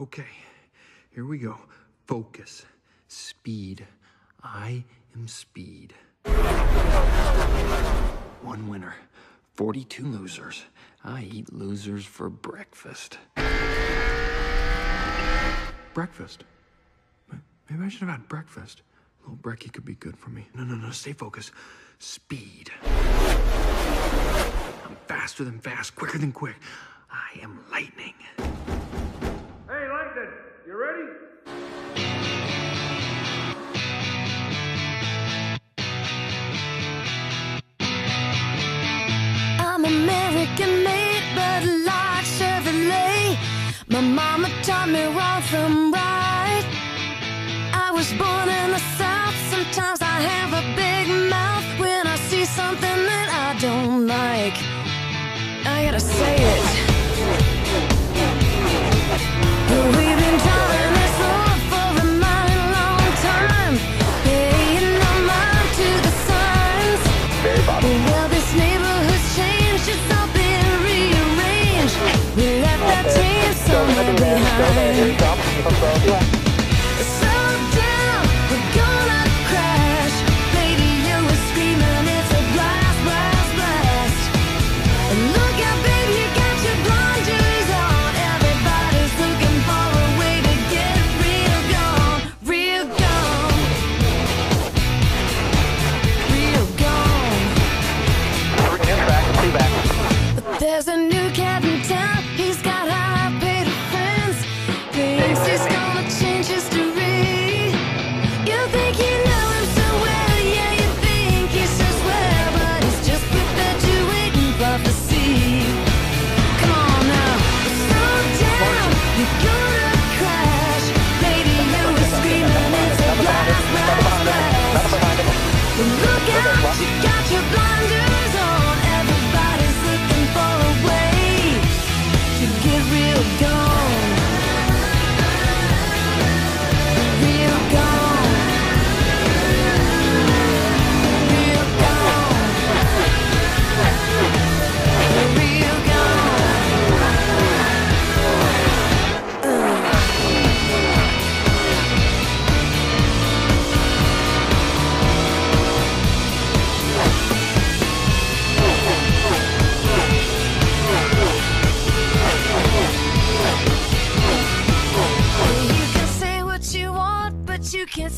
Okay, here we go. Focus. Speed. I am speed. One winner, 42 losers. I eat losers for breakfast. Breakfast? Maybe I should have had breakfast. A little brekkie could be good for me. No, no, no, stay focused. Speed. I'm faster than fast, quicker than quick. I am lightning. You ready? I'm American made, Bud Light Chevrolet. My mama taught me wrong from right. I was born in the South. Sometimes I have a big mouth when I see something that I don't like. I gotta say it. Well, this neighborhood's changed, it's all been rearranged. We left that team somewhere behind. There's a new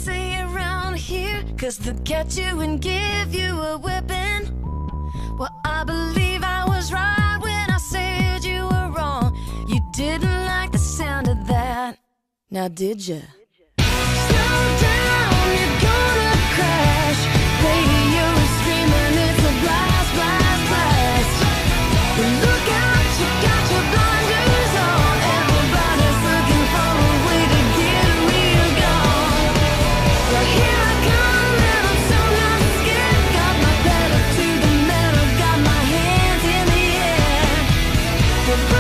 say around here. Cause they'll catch you and give you a whipping. Well, I believe I was right when I said you were wrong. You didn't like the sound of that. Now, did you?